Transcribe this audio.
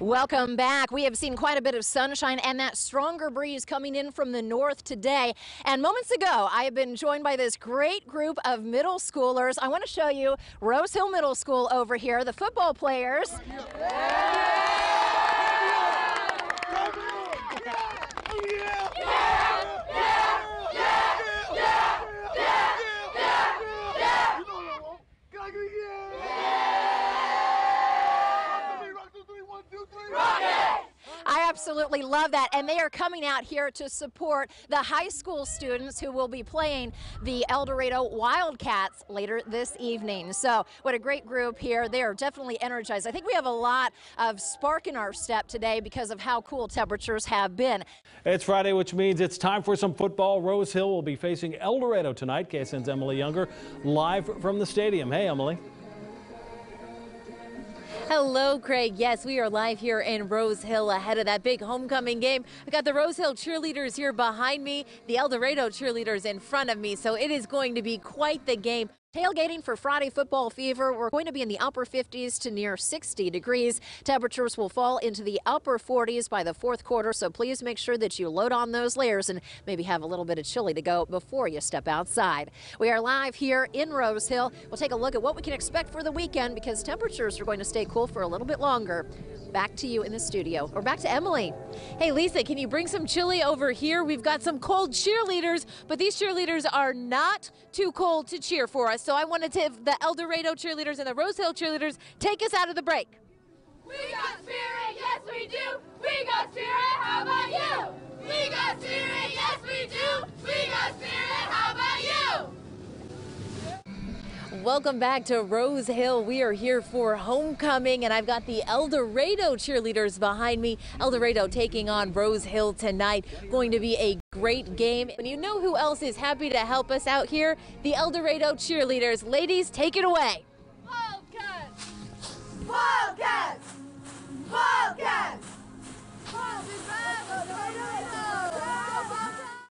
Welcome back. We have seen quite a bit of sunshine and that stronger breeze coming in from the north today. And moments ago, I have been joined by this great group of middle schoolers. I want to show you Rose Hill Middle School over here, the football players. I absolutely love that. And they are coming out here to support the high school students who will be playing the El Dorado Wildcats later this evening. So, what a great group here. They are definitely energized. I think we have a lot of spark in our step today because of how cool temperatures have been. It's Friday, which means it's time for some football. Rose Hill will be facing El Dorado tonight. KSN's Emily Younger live from the stadium. Hey, Emily. Hello, Craig. Yes, we are live here in Rose Hill ahead of that big homecoming game. I got the Rose Hill cheerleaders here behind me, the El Dorado cheerleaders in front of me, so it is going to be quite the game. Tailgating for Friday football fever. We're going to be in the upper 50s to near 60 degrees. Temperatures will fall into the upper 40s by the fourth quarter, so please make sure that you load on those layers and maybe have a little bit of chili to go before you step outside. We are live here in Rose Hill. We'll take a look at what we can expect for the weekend because temperatures are going to stay cool for a little bit longer. Back to you in the studio, or back to Emily. Hey, Lisa, can you bring some chili over here? We've got some cold cheerleaders, but these cheerleaders are not too cold to cheer for us. So I wanted to have the El Dorado cheerleaders and the Rose Hill cheerleaders take us out of the break. We got spirit, yes we do. We got spirit, how about you? We got spirit, yes we do. We got spirit, how about you? Welcome back to Rose Hill. We are here for homecoming, and I've got the El Dorado cheerleaders behind me. El Dorado taking on Rose Hill tonight. Going to be a great game. And you know who else is happy to help us out here? The El Dorado cheerleaders. Ladies, take it away.